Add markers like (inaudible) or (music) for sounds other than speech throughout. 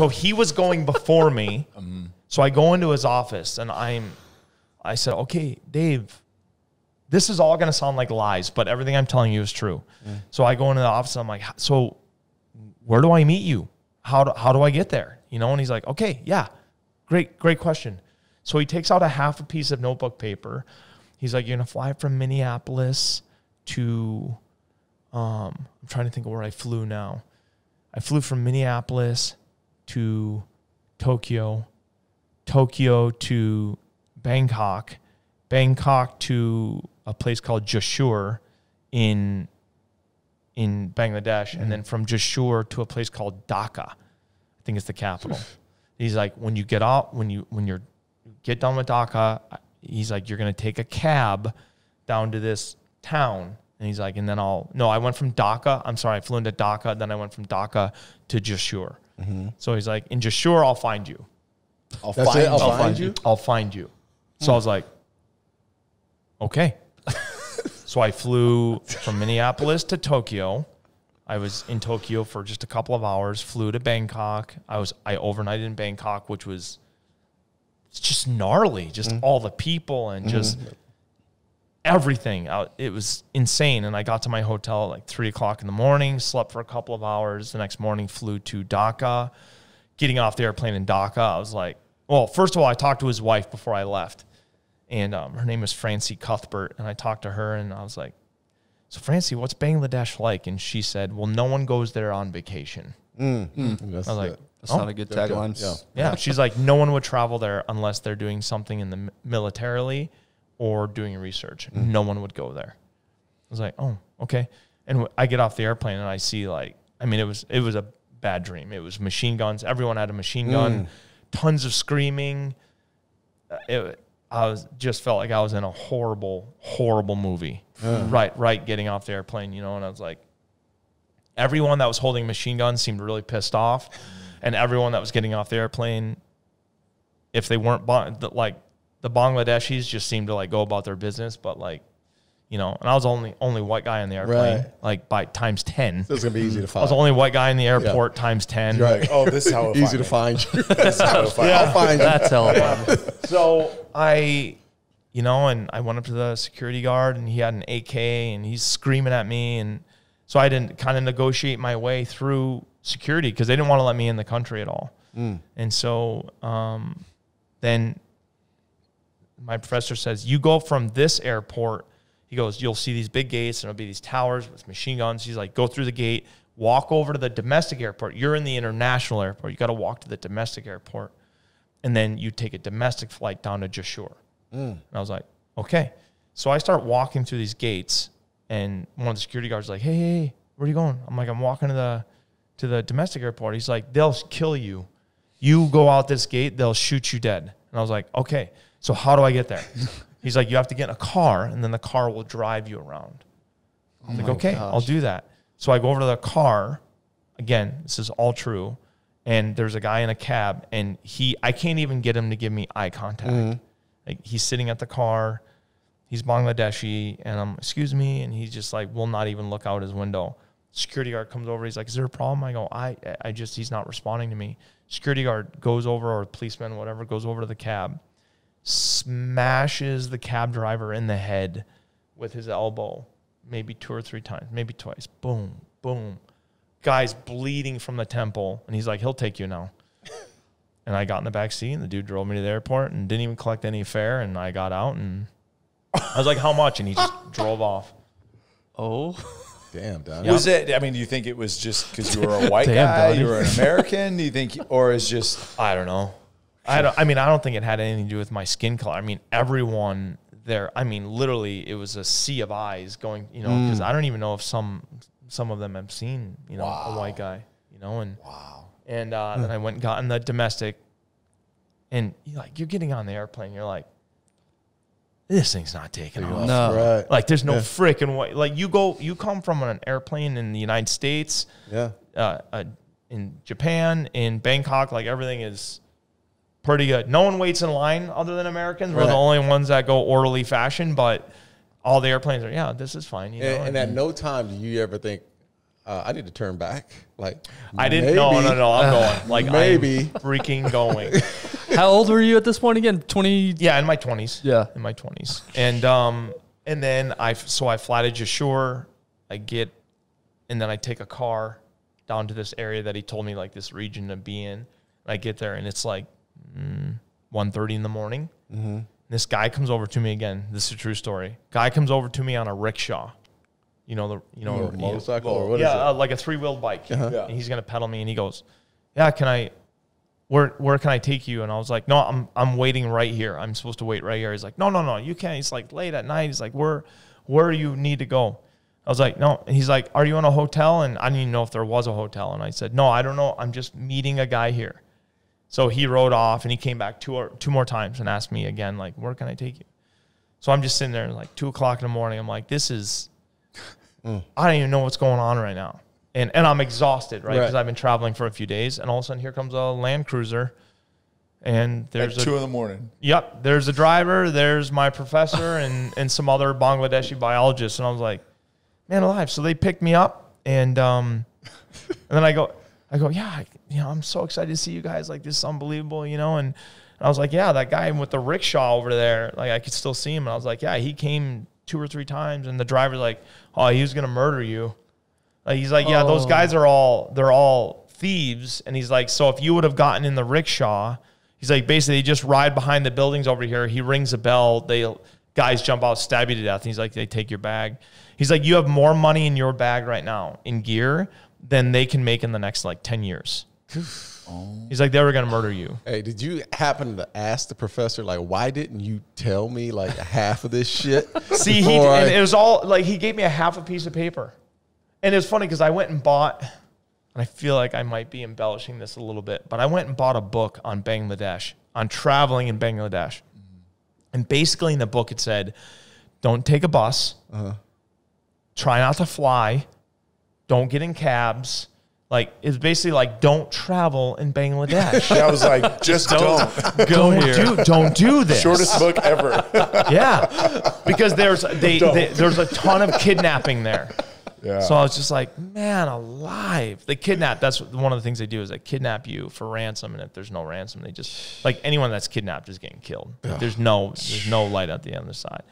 so he was going before me. So I go into his office and I'm, I said, okay, Dave, this is all going to sound like lies, but everything I'm telling you is true. So I go into the office. And I'm like, so where do I meet you? How do, how do I get there? You know? And he's like, okay, yeah, great, great question. So he takes out a half a piece of notebook paper. He's like, you're going to fly from Minneapolis to, um, I'm trying to think of where I flew now. I flew from Minneapolis to Tokyo, Tokyo to Bangkok, Bangkok to a place called Jashore in in Bangladesh, and mm-hmm. then from Jashore to a place called Dhaka. I think it's the capital. he's like, when you get out, when you when you're get done with Dhaka, he's like, you're gonna take a cab down to this town. And he's like, and then I'll no, I went from Dhaka. I'm sorry, I flew into Dhaka, then I went from Dhaka to Jashore. Mm-hmm. So he's like, in Jashore, I'll find you. I'll That's find it? I'll you. find you? I'll find you. So I was like, okay. so I flew from Minneapolis to Tokyo. I was in Tokyo for just a couple of hours, flew to Bangkok. I was I overnighted in Bangkok, which was it's just gnarly, just mm-hmm. all the people and just mm-hmm. Everything. I, it was insane. And I got to my hotel at like three o'clock in the morning, slept for a couple of hours. The next morning, flew to Dhaka. Getting off the airplane in Dhaka, I was like, well, first of all, I talked to his wife before I left. And um, her name was Francie Cuthbert. And I talked to her and I was like, so Francie, what's Bangladesh like? And she said, well, no one goes there on vacation. Mm, mm. Mm. That's I was like, it. That's oh. not a good tagline. yeah. Yeah, she's like, no one would travel there unless they're doing something in the militarily or doing research. No one would go there. I was like, oh, okay. And w- I get off the airplane and I see like, I mean, it was it was a bad dream. It was machine guns. Everyone had a machine gun. Tons of screaming. Uh, It, I was just felt like I was in a horrible, horrible movie. Right, right. Getting off the airplane, you know, and I was like, everyone that was holding machine guns seemed really pissed off, and everyone that was getting off the airplane, if they weren't like the Bangladeshis, just seemed to like go about their business. But like, you know, and I was only only white guy in the airplane, Right. like by times ten. It's gonna be easy to find. I was the only white guy in the airport times ten. right. Oh, this is how (laughs) Easy to find (laughs) you. I'll find you. That's hella fun. (laughs) So I, you know, and I went up to the security guard and he had an AK and he's screaming at me. And so I didn't kind of negotiate my way through security because they didn't want to let me in the country at all. And so um, then my professor says, You go from this airport. He goes, You'll see these big gates and it'll be these towers with machine guns. He's like, Go through the gate, walk over to the domestic airport. You're in the international airport. You got to walk to the domestic airport and then you take a domestic flight down to Jashore. Mm. And I was like, okay. So I start walking through these gates, and one of the security guards is like, hey, hey, hey, where are you going? I'm like, I'm walking to the to the domestic airport. He's like, they'll kill you. You go out this gate, they'll shoot you dead. And I was like, okay. So how do I get there? He's like, you have to get in a car, and then the car will drive you around. Oh I was like, okay, I'll do that. So I go over to the car. Again, this is all true. And there's a guy in a cab, and he, I can't even get him to give me eye contact. Mm-hmm. Like he's sitting at the car, he's Bangladeshi, and I'm, excuse me, and he's just like, will not even look out his window. Security guard comes over, he's like, is there a problem? I go, I, I just, he's not responding to me. Security guard goes over, or policeman, whatever, goes over to the cab, smashes the cab driver in the head with his elbow, maybe two or three times, maybe twice. Boom, boom. Guy's bleeding from the temple, and he's like, he'll take you now. (laughs) And I got in the back seat, and the dude drove me to the airport and didn't even collect any fare. And I got out, and I was like, "How much?" And he just (laughs) drove off. Oh, Damn, Don. Was it? I mean, do you think it was just because you were a white (laughs) Damn, guy, Donnie. you were an American? Do you think, or is just I don't know. I don't. I mean, I don't think it had anything to do with my skin color. I mean, everyone there. I mean, literally, it was a sea of eyes going. You know, because I don't even know if some some of them have seen you know a white guy. You know, and wow. And uh, then I went and got in the domestic, and you're like you're getting on the airplane. You're like, this thing's not taking off. no. Right. Like there's no Yeah. freaking way. Like you go, you come from an airplane in the United States, Yeah. uh, uh, in Japan, in Bangkok. Like everything is pretty good. No one waits in line other than Americans. We're Right. the only ones that go orderly fashion, but all the airplanes are. Yeah, this is fine. You know, And, and at no time do you ever think, uh, I need to turn back. Like I didn't. No, no, maybe- no. I'm (laughs) going. Like Maybe. I'm freaking going. (laughs) How old were you at this point again? 20. Yeah, in my twenties. Yeah. in my twenties, and um, and then I so I fly to Jashore. I get, and then I take a car down to this area that he told me like this region to be in. I get there and it's like 1.30 in the morning. This guy comes over to me again. This is a true story. Guy comes over to me on a rickshaw. You know the you know Or motorcycle or what is yeah, it? uh, like a three wheeled bike. Yeah. And he's gonna pedal me, and he goes, "Yeah, can I? Where where can I take you?" And I was like, "No, I'm I'm waiting right here. I'm supposed to wait right here." He's like, "No, no, no, you can't." He's like, "Late at night." He's like, "Where where you need to go?" I was like, "No." And he's like, "Are you in a hotel?" And I didn't even know if there was a hotel. And I said, "No, I don't know. I'm just meeting a guy here." So he rode off, and he came back two or two more times and asked me again, like, "Where can I take you?" So I'm just sitting there, like two o'clock in the morning. I'm like, "This is." (laughs) I don't even know what's going on right now. And and I'm exhausted, right? Right. Because I've been traveling for a few days, and all of a sudden here comes a Land Cruiser, and At there's two a in the morning. yep, there's a driver, there's my professor, and (laughs) and some other Bangladeshi biologists, and I was like, man alive. So they picked me up, and um, and then I go, I go, yeah, you know, I'm so excited to see you guys. Like this is unbelievable, you know, and. I was like, yeah, that guy with the rickshaw over there, like I could still see him. And I was like, yeah, he came two or three times, and the driver's like, oh, he was gonna murder you. Like he's like, yeah, those Oh. guys are all they're all thieves, and he's like, so if you would have gotten in the rickshaw, he's like, basically, you just ride behind the buildings over here. He rings a bell, they guys jump out, stab you to death. And he's like, they take your bag. He's like, you have more money in your bag right now in gear than they can make in the next like ten years. (sighs) He's like, they were gonna murder you. Hey, did you happen to ask the professor like, why didn't you tell me like half of this shit? (laughs) See, he and it was all like he gave me a half a piece of paper, and it was funny because I went and bought, and I feel like I might be embellishing this a little bit, but I went and bought a book on Bangladesh, on traveling in Bangladesh, and basically in the book it said, "Don't take a bus, uh-huh. try not to fly, don't get in cabs." Like it's basically like don't travel in Bangladesh. (laughs) I was like, just don't. don't (laughs) do don't do this. Shortest book ever. (laughs) Yeah, because there's they, they there's a ton of kidnapping there. Yeah. So I was just like, man, alive. They kidnap. That's one of the things they do is they kidnap you for ransom, and if there's no ransom, they just like anyone that's kidnapped is getting killed. Like, there's no there's no light at the end of the side.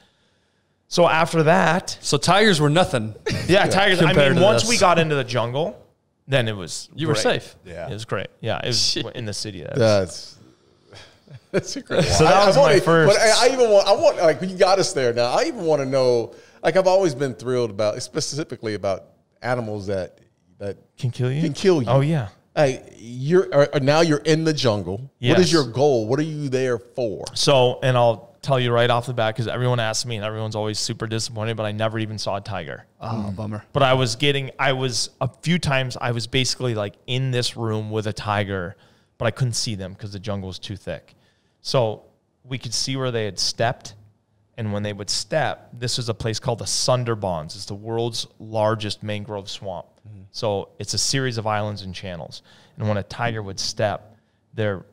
So after that, So tigers were nothing. (laughs) yeah, tigers. I mean, once this. we got into the jungle, then it was You were safe. Yeah. It was great. Yeah, it was in the city. That That's (laughs) that's great. So that I- was I my wanna- first- But I, I even want I want like you got us there now. I even want to know. Like I've always been thrilled about specifically about animals that that can kill you. can kill you. Oh yeah. Hey, you're or, or now you're in the jungle. What is your goal? What are you there for? So, and I'll tell you right off the bat because everyone asks me, and everyone's always super disappointed. But I never even saw a tiger. Oh, hmm. bummer. But I was getting, I was a few times, I was basically like in this room with a tiger, but I couldn't see them because the jungle was too thick. So we could see where they had stepped. And when they would step, this is a place called the Sundarbans. It's the world's largest mangrove swamp. Hmm. So it's a series of islands and channels. And when a tiger would step, their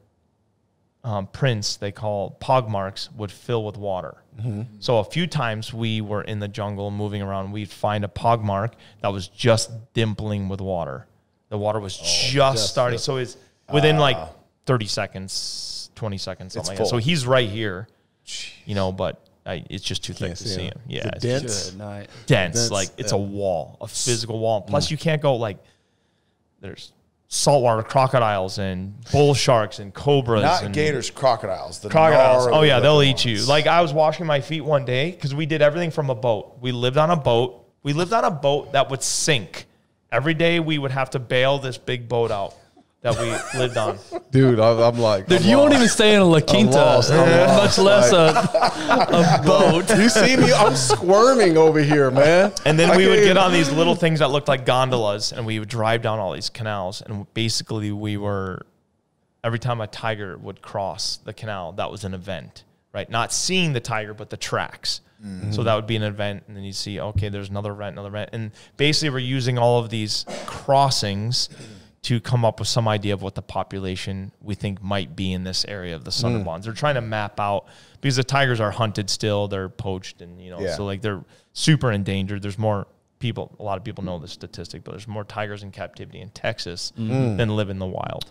um, prints they call pug marks would fill with water. Mm-hmm. So a few times we were in the jungle moving around, we'd find a pug mark that was just dimpling with water. The water was oh, just, just starting. the- so it's within like ah. 30 seconds, 20 seconds, something like that. So he's right here, you know, but I, it's just too thick to see see him. him. Yeah. It's dense? just Good night. dense. Dense, like it's yeah. a wall, a physical wall. Plus, mm. you can't go like there's saltwater crocodiles and bull sharks and cobras. Not and gators, crocodiles. The Crocodiles. Oh yeah, they'll looking eat you. Like I was washing my feet one day because we did everything from a boat. We lived on a boat. We lived on a boat that would sink. Every day we would have to bail this big boat out that we lived on. Dude, I'm, I'm like, Dude, I'm you won't even stay in a La Quinta, lost. Uh, I'm much lost. less a, a (laughs) boat. You see me? I'm squirming over here, man. And then I we would get on these little (laughs) things that looked like gondolas, and we would drive down all these canals. And basically, we were every time a tiger would cross the canal, that was an event, right? Not seeing the tiger, but the tracks. Mm. So that would be an event, and then you see, okay, there's another event, another event, and basically, we're using all of these crossings to come up with some idea of what the population we think might be in this area of the Sundarbans. They're trying to map out because the tigers are hunted still, they're poached, and you know, Yeah. so like they're super endangered. There's more people, a lot of people know this statistic, but there's more tigers in captivity in Texas Mm. than live in the wild.